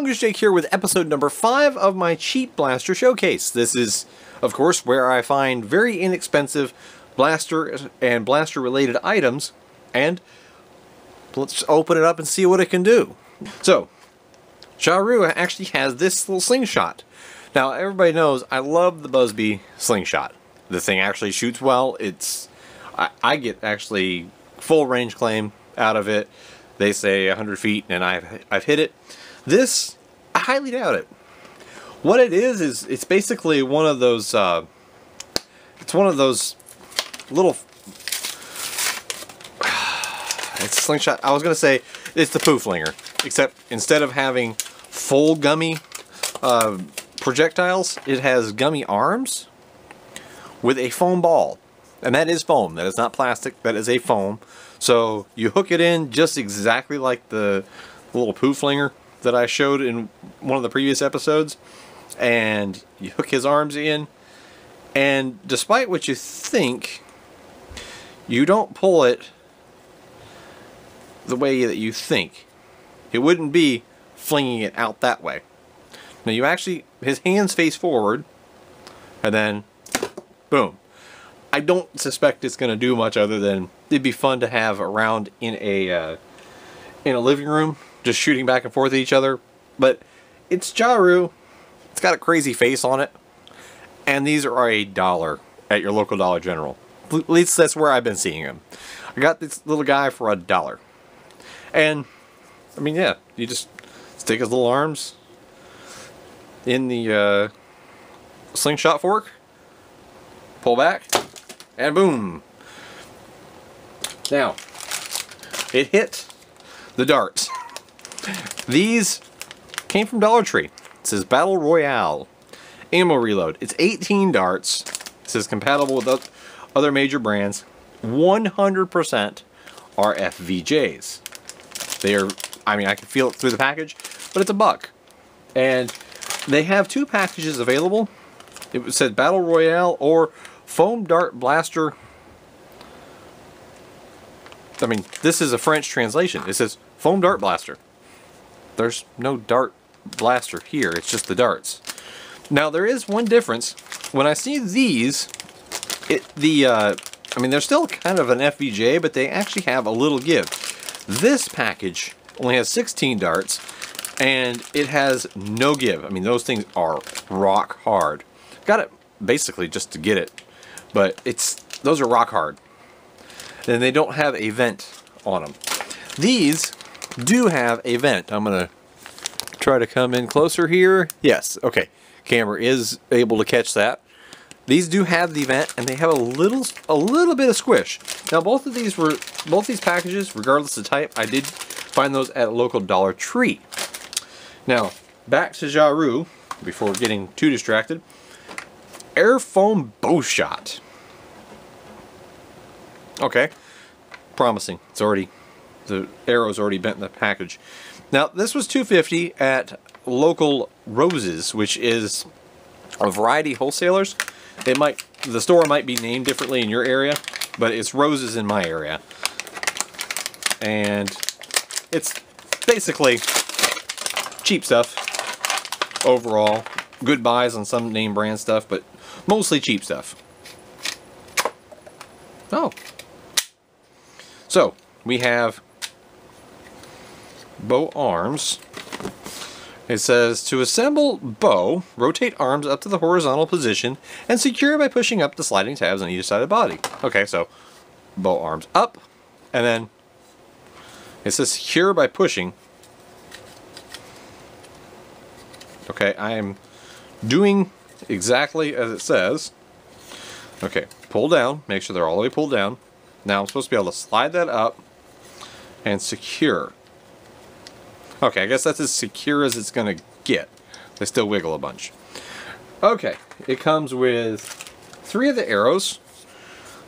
Mongoose Jake here with episode number 5 of my Cheap Blaster Showcase. This is, of course, where I find very inexpensive blaster and blaster related items, and let's open it up and see what it can do. So, Ja-Ru actually has this little slingshot. Now, everybody knows I love the Buzzbee slingshot. The thing actually shoots well. It's I, I get actually full range claim out of it. They say 100 feet, and I've I've hit it. This, I highly doubt it. What it is is it's basically one of those. Uh, it's one of those little. It's slingshot. I was gonna say it's the poo flinger, except instead of having full gummy uh, projectiles, it has gummy arms with a foam ball. And that is foam. That is not plastic. That is a foam. So you hook it in just exactly like the little poo flinger that I showed in one of the previous episodes. And you hook his arms in. And despite what you think, you don't pull it the way that you think. It wouldn't be flinging it out that way. Now you actually, his hands face forward, and then, boom. I don't suspect it's going to do much other than it'd be fun to have around in a uh, in a living room, just shooting back and forth at each other. But it's Ja-Ru. It's got a crazy face on it, and these are a dollar at your local Dollar General. At least that's where I've been seeing them. I got this little guy for a dollar, and I mean, yeah, you just stick his little arms in the uh, slingshot fork, pull back, and boom. Now, it hit the darts. These came from Dollar Tree. It says Battle Royale. Ammo reload. It's 18 darts. It says compatible with other major brands. 100% are FVJs. They are, I mean, I can feel it through the package, but it's a buck. And they have two packages available. It said Battle Royale or Foam Dart Blaster. I mean, this is a French translation. It says Foam Dart Blaster. There's no dart blaster here. It's just the darts. Now, there is one difference. When I see these, it the uh, I mean, they're still kind of an FVJ, but they actually have a little give. This package only has 16 darts, and it has no give. I mean, those things are rock hard. Got it basically just to get it, but it's those are rock hard. And they don't have a vent on them. These do have a vent. I'm gonna try to come in closer here. Yes, okay. Camera is able to catch that. These do have the vent, and they have a little, a little bit of squish. Now, both of these were, both these packages, regardless of type, I did find those at a local Dollar Tree. Now, back to Ja-Ru, before getting too distracted. Air foam bow shot. Okay, promising. It's already, the arrow's already bent in the package. Now, this was 250 at local Roses, which is a variety wholesalers. It might, the store might be named differently in your area, but it's Roses in my area. And it's basically cheap stuff overall. Good buys on some name brand stuff, but mostly cheap stuff. Oh. So, we have bow arms. It says, to assemble bow, rotate arms up to the horizontal position and secure by pushing up the sliding tabs on either side of the body. Okay, so bow arms up, and then it says secure by pushing. Okay, I am doing exactly as it says. Okay, pull down, make sure they're all the way pulled down. Now I'm supposed to be able to slide that up and secure. Okay, I guess that's as secure as it's to get. They still wiggle a bunch. Okay, it comes with three of the arrows.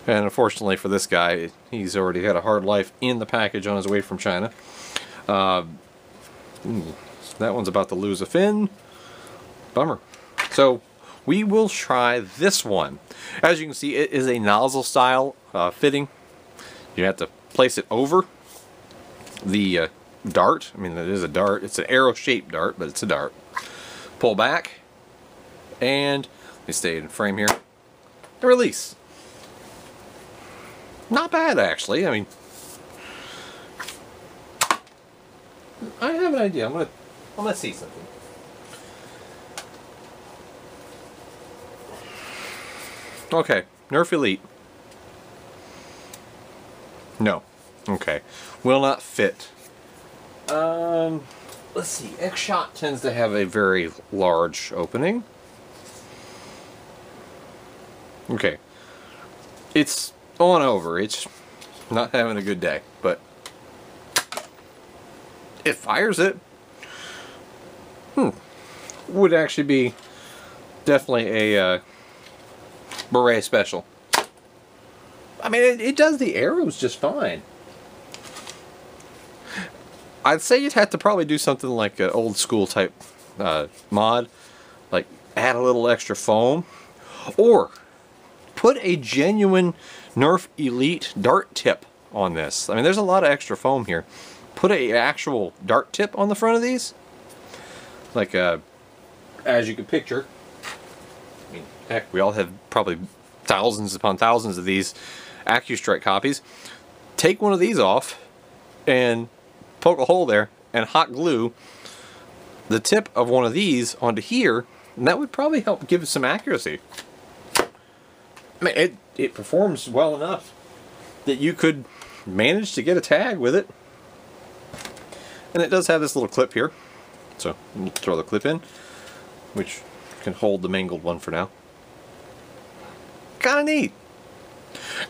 And unfortunately for this guy, he's already had a hard life in the package on his way from China. Uh, ooh, that one's about to lose a fin. Bummer. So, we will try this one. As you can see, it is a nozzle style uh, fitting. You have to place it over the uh, dart. I mean, it is a dart. It's an arrow-shaped dart, but it's a dart. Pull back, and let me stay in frame here. And release. Not bad, actually. I mean, I have an idea. I'm gonna, I'm gonna see something. Okay, Nerf Elite. No. Okay. Will not fit. Um, let's see. X-Shot tends to have a very large opening. Okay. It's on over. It's not having a good day, but it fires it. Hmm. Would actually be definitely a uh, beret special. I mean, it, it does the arrows just fine. I'd say you'd have to probably do something like an old school type uh, mod, like add a little extra foam, or put a genuine Nerf Elite dart tip on this. I mean, there's a lot of extra foam here. Put a actual dart tip on the front of these, like uh, as you can picture. I mean, heck, we all have probably thousands upon thousands of these AccuStrike copies. Take one of these off and poke a hole there and hot glue the tip of one of these onto here and that would probably help give some accuracy. I mean, it, it performs well enough that you could manage to get a tag with it. And it does have this little clip here. So, we'll throw the clip in, which can hold the mangled one for now. Kind of neat.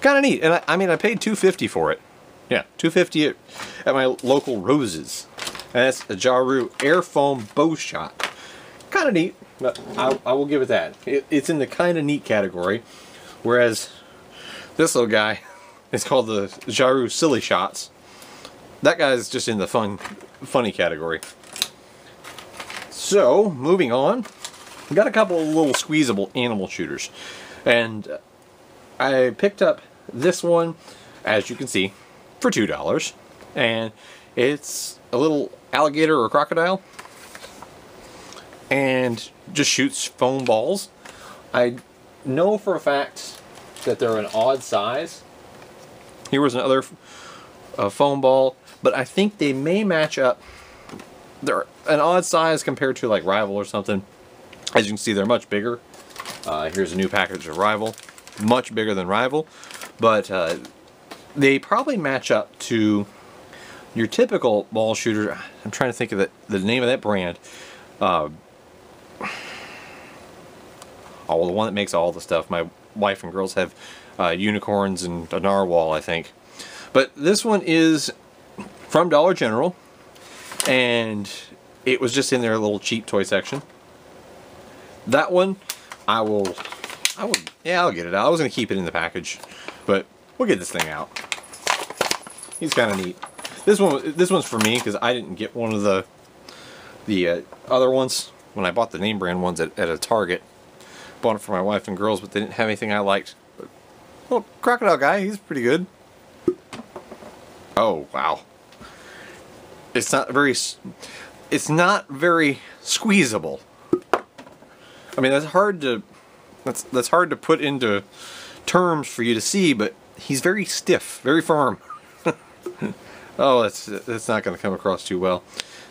Kind of neat. And I, I mean, I paid 250 for it. Yeah, 250 at, my local Roses. And that's a Ja-Ru Air Foam Bow Shot. Kind of neat, but I, I, will give it that. It, it's in the kind of neat category. Whereas this little guy is called the Ja-Ru Silly Shots. That guy's just in the fun, funny category. So, moving on. Got a couple of little squeezable animal shooters. And I picked up this one, as you can see, for $2. And it's a little alligator or crocodile. And just shoots foam balls. I know for a fact that they're an odd size. Here was another uh, foam ball, but I think they may match up. They're an odd size compared to like Rival or something. As you can see, they're much bigger. Uh, here's a new package of Rival. Much bigger than Rival. But uh, they probably match up to your typical ball shooter. I'm trying to think of the, the name of that brand. Uh, oh, the one that makes all the stuff. My wife and girls have uh, unicorns and a narwhal, I think. But this one is from Dollar General, and it was just in their little cheap toy section. That one, I will, I will, yeah, I'll get it. I was going to keep it in the package, but we'll get this thing out. He's kind of neat. This one, this one's for me because I didn't get one of the the uh, other ones when I bought the name brand ones at, at a Target. Bought it for my wife and girls, but they didn't have anything I liked. But, well, crocodile guy, he's pretty good. Oh wow! It's not very, it's not very squeezable. I mean, that's hard to that's that's hard to put into terms for you to see, but he's very stiff, very firm. oh, that's that's not going to come across too well,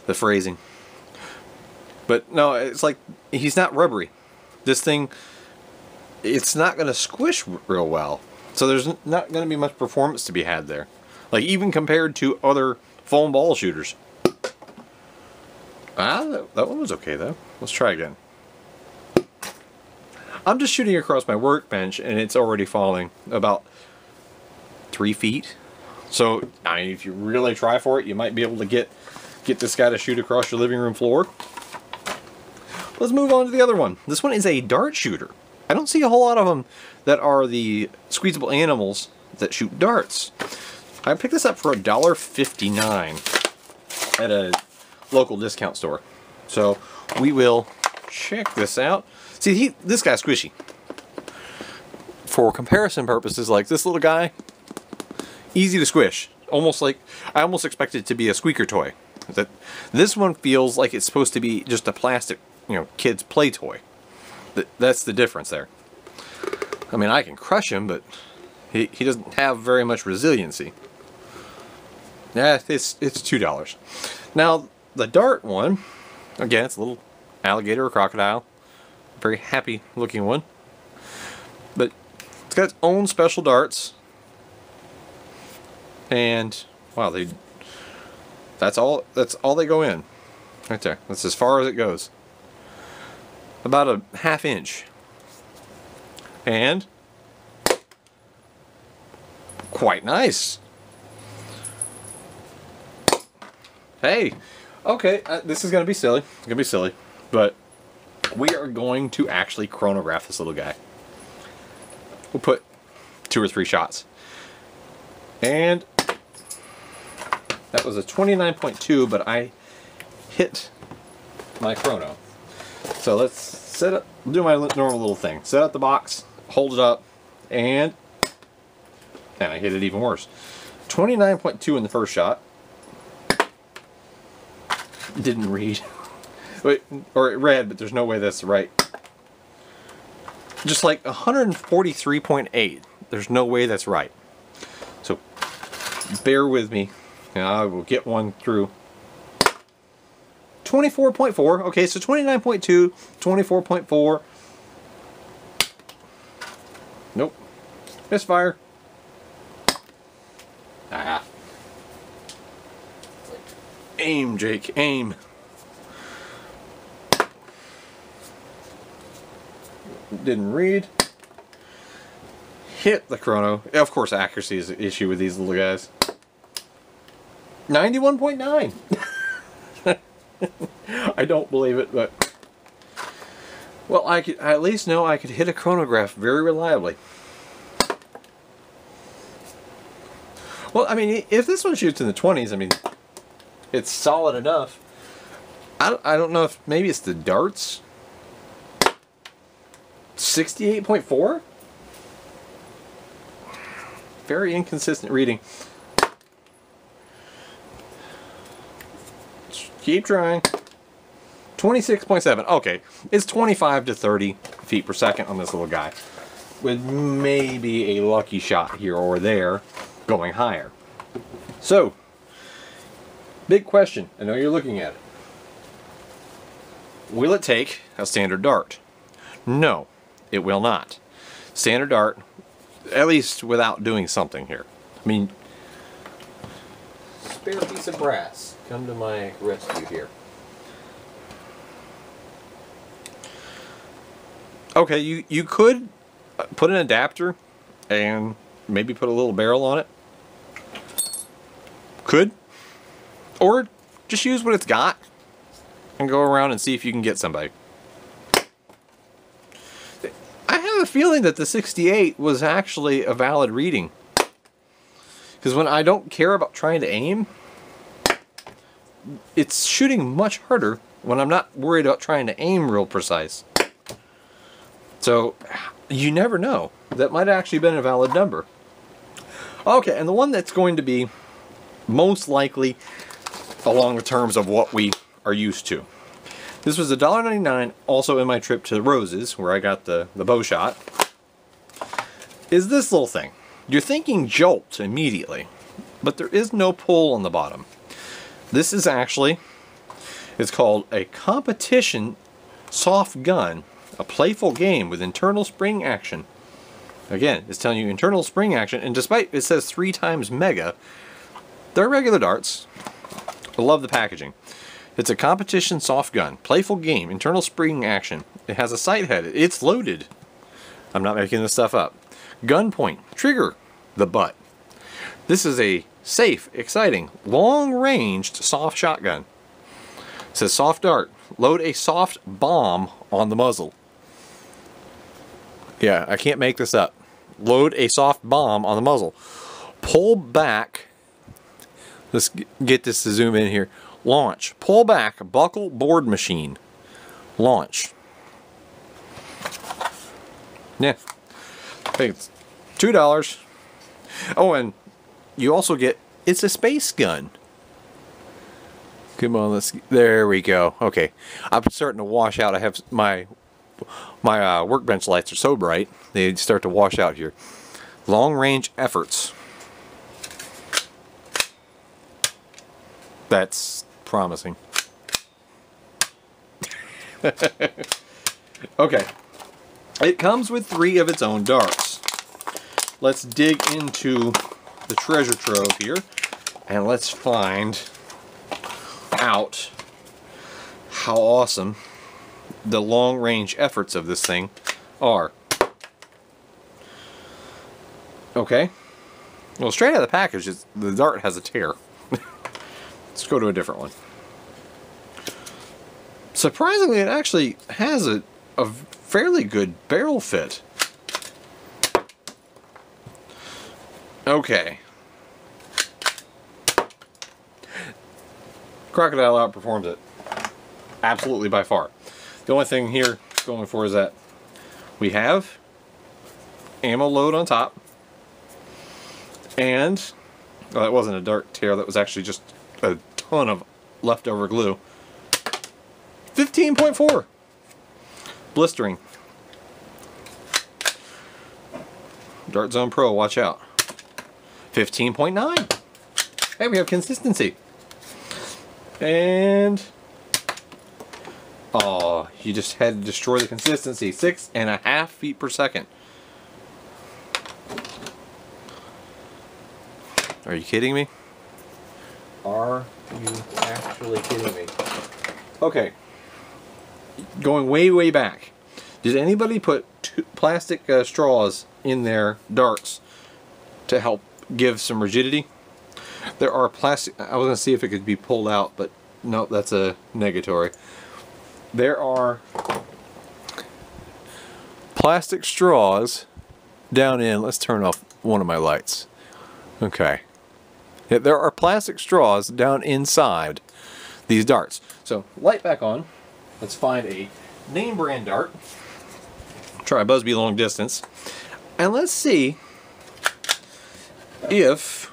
the phrasing. But no, it's like he's not rubbery. This thing, it's not going to squish real well. So there's not going to be much performance to be had there. Like even compared to other foam ball shooters. Ah, that, that one was okay though. Let's try again. I'm just shooting across my workbench and it's already falling about three feet. So, I mean, if you really try for it, you might be able to get get this guy to shoot across your living room floor. Let's move on to the other one. This one is a dart shooter. I don't see a whole lot of them that are the squeezable animals that shoot darts. I picked this up for $1.59 at a local discount store. So we will check this out. See, he, this guy's squishy. For comparison purposes, like this little guy, easy to squish. Almost like, I almost expected it to be a squeaker toy. That this one feels like it's supposed to be just a plastic, you know, kid's play toy. That, that's the difference there. I mean, I can crush him, but he, he doesn't have very much resiliency. Yeah, it's it's two dollars. Now the dart one, again, it's a little alligator or crocodile. Very happy looking one. But it's got its own special darts. And wow, they that's all that's all they go in. Right there. That's as far as it goes. About a half inch. And quite nice. Hey, okay, uh, this is going to be silly. It's going to be silly, but we are going to actually chronograph this little guy. We'll put two or three shots. And that was a 29.2, but I hit my chrono. So let's set up, do my normal little thing. Set up the box, hold it up, and, and I hit it even worse. 29.2 in the first shot. Didn't read. Wait, or it read, but there's no way that's right. Just like 143.8. There's no way that's right. So bear with me. And I will get one through. 24.4. Okay, so 29.2, 24.4. Nope. Misfire. Ah. Aim, Jake, aim. Didn't read. Hit the chrono. Of course, accuracy is an issue with these little guys. 91.9. I don't believe it, but... Well, I could I at least know I could hit a chronograph very reliably. Well, I mean, if this one shoots in the 20s, I mean, it's solid enough. I, I don't know if maybe it's the darts. 68.4? Very inconsistent reading. Keep trying. 26.7. Okay, it's 25 to 30 feet per second on this little guy. With maybe a lucky shot here or there going higher. So, big question. I know you're looking at it. Will it take a standard dart? No, it will not. Standard dart, at least without doing something here. I mean, spare piece of brass come to my rescue here. Okay, you, you could uh, put an adapter and maybe put a little barrel on it. Could. Or just use what it's got and go around and see if you can get somebody. I have a feeling that the 68 was actually a valid reading. Because when I don't care about trying to aim, it's shooting much harder when I'm not worried about trying to aim real precise. So, you never know. That might have actually been a valid number. Okay, and the one that's going to be most likely along the terms of what we are used to. This was $1.99 also in my trip to the Roses, where I got the, the bow shot, is this little thing. You're thinking Jolt immediately, but there is no pull on the bottom. This is actually, it's called a competition soft gun, a playful game with internal spring action. Again, it's telling you internal spring action, and despite it says three times mega, they're regular darts. I love the packaging. It's a competition soft gun, playful game, internal spring action. It has a sight head. It's loaded. I'm not making this stuff up. Gun point, trigger, the butt. This is a safe, exciting, long-ranged soft shotgun. It says soft dart. Load a soft bomb on the muzzle. Yeah, I can't make this up. Load a soft bomb on the muzzle. Pull back. Let's get this to zoom in here. Launch. Pull back. Buckle board machine. Launch. Yeah. I think it's $2. Oh, and you also get, it's a space gun. Come on, let's. There we go. Okay, I'm starting to wash out. I have my my uh, workbench lights are so bright they start to wash out here. Long range efforts. That's promising. okay. It comes with three of its own darts. Let's dig into the treasure trove here and let's find out how awesome the long range efforts of this thing are. Okay. Well, straight out of the package, the dart has a tear. Let's go to a different one. Surprisingly, it actually has a, a fairly good barrel fit. Okay. Crocodile outperforms it. Absolutely by far. The only thing here going for is that we have ammo load on top. And, well, that wasn't a dart tear, that was actually just a ton of leftover glue. 15.4 blistering. Dart Zone Pro, watch out. 15.9. Hey, we have consistency. And oh, you just had to destroy the consistency. Six and a half feet per second. Are you kidding me? Are you actually kidding me? Okay. Going way, way back. Did anybody put plastic uh, straws in their darts to help give some rigidity? There are plastic, I was going to see if it could be pulled out, but no, that's a negatory. There are plastic straws down in, let's turn off one of my lights. Okay. There are plastic straws down inside these darts. So light back on. Let's find a name brand dart. Try Buzz Bee long distance. And let's see if,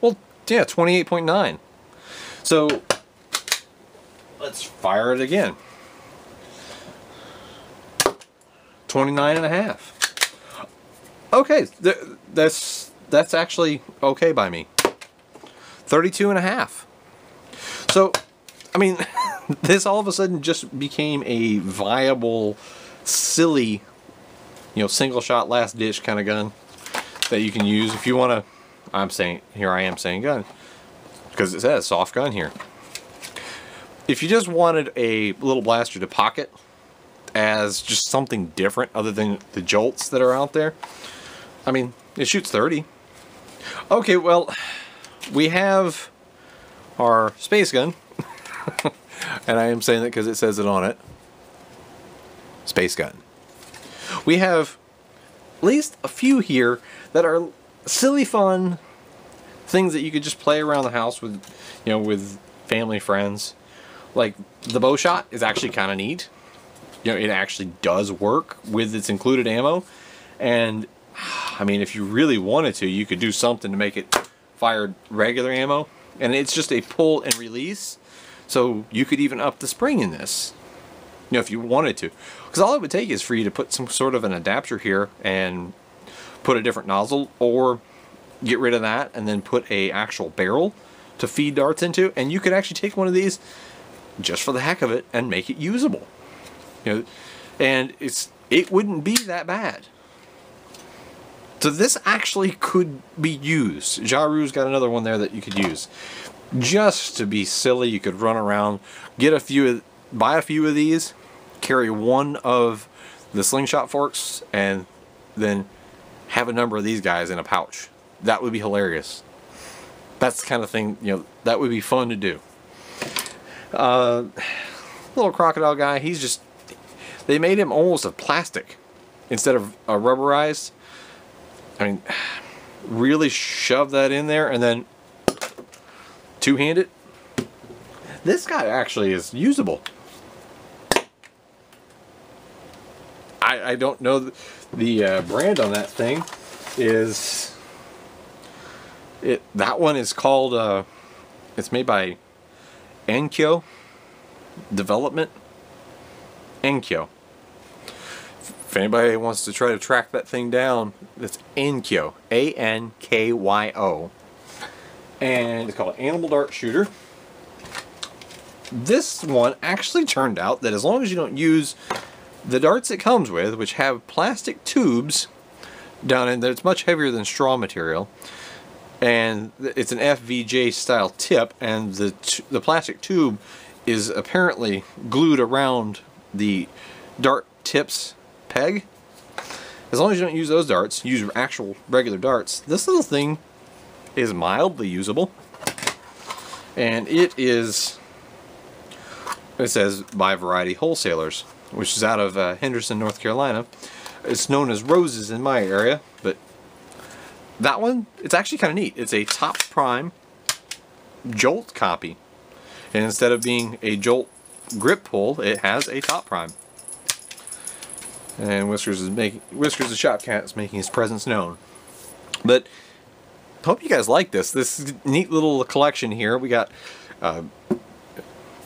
well, yeah, 28.9. So let's fire it again. 29 and a half. Okay, th that's that's actually okay by me. 32 and a half. So, I mean, this all of a sudden just became a viable, silly, you know, single shot last ditch kind of gun that you can use if you want to, I'm saying, here I am saying gun, because it says soft gun here. If you just wanted a little blaster to pocket as just something different other than the jolts that are out there, I mean, it shoots 30. Okay, well, we have our space gun. and I am saying that because it says it on it. Space gun. We have at least a few here that are silly fun things that you could just play around the house with, you know, with family, friends. Like the bow shot is actually kind of neat. You know, it actually does work with its included ammo. And I mean, if you really wanted to, you could do something to make it fire regular ammo. And it's just a pull and release. So you could even up the spring in this. You know, if you wanted to. Because all it would take is for you to put some sort of an adapter here and put a different nozzle or get rid of that and then put a actual barrel to feed darts into. And you could actually take one of these just for the heck of it and make it usable. You know, and it's it wouldn't be that bad. So this actually could be used. Ja-Ru's got another one there that you could use. Just to be silly, you could run around, get a few, buy a few of these, carry one of the slingshot forks, and then have a number of these guys in a pouch. That would be hilarious. That's the kind of thing, you know, that would be fun to do. Uh, little crocodile guy, he's just, they made him almost of plastic instead of a rubberized. I mean, really shove that in there and then two-handed. This guy actually is usable. I, I don't know the, the uh, brand on that thing is it that one is called uh, It's made by Ankyo Development. Ankyo. If anybody wants to try to track that thing down, it's Ankyo. A-N-K-Y-O. And it's called Animal Dart Shooter. This one actually turned out that as long as you don't use the darts it comes with, which have plastic tubes down in there, it's much heavier than straw material, and it's an FVJ style tip, and the the plastic tube is apparently glued around the dart tips peg. As long as you don't use those darts, use actual regular darts, this little thing is mildly usable. And it is, it says by Variety Wholesalers, which is out of uh, Henderson, North Carolina. It's known as Roses in my area, but that one, it's actually kind of neat. It's a top prime Jolt copy. And instead of being a Jolt grip pull, it has a top prime. And Whiskers is making Whiskers the Shop Cat is making his presence known. But hope you guys like this. This neat little collection here. We got uh,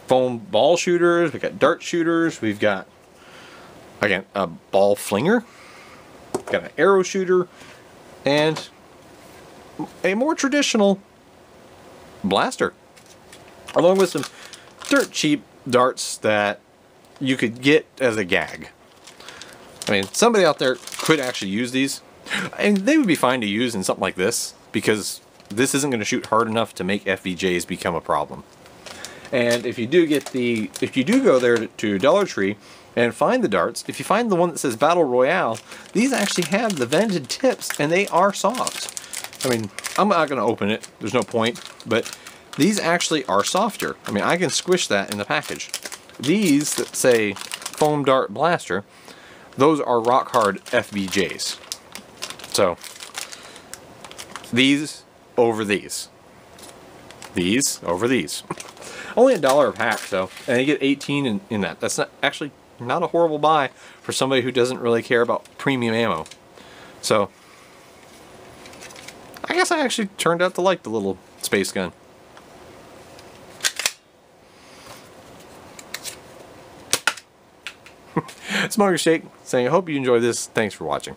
foam ball shooters, we got dart shooters, we've got again a ball flinger, got an arrow shooter, and a more traditional blaster, along with some dirt cheap darts that you could get as a gag. I mean, somebody out there could actually use these, and they would be fine to use in something like this because this isn't going to shoot hard enough to make FVJs become a problem. And if you do get the, if you do go there to, to Dollar Tree and find the darts, if you find the one that says Battle Royale, these actually have the vented tips and they are soft. I mean, I'm not going to open it, there's no point, but these actually are softer. I mean, I can squish that in the package. These that say Foam Dart Blaster, those are rock hard FVJs. So, these over these. These over these. Only a dollar a pack, though, and you get 18 in, in that. That's not actually not a horrible buy for somebody who doesn't really care about premium ammo. So, I guess I actually turned out to like the little space gun. Mongoose Jake saying, I hope you enjoy this. Thanks for watching.